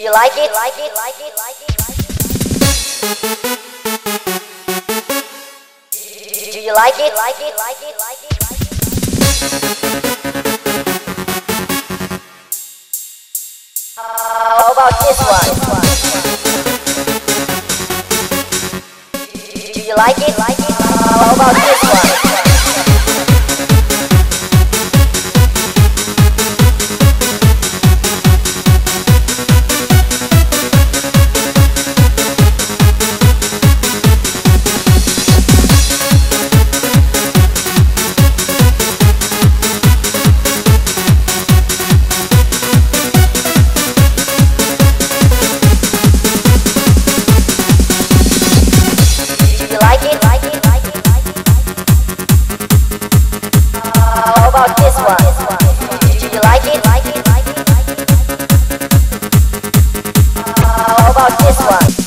you like it? Like it? Like it? Like it? Do you like it? Like it? Like it? Like it? How about this one? Do you like it? Like it? How about this one? How about this one? Do you like it? How about this one?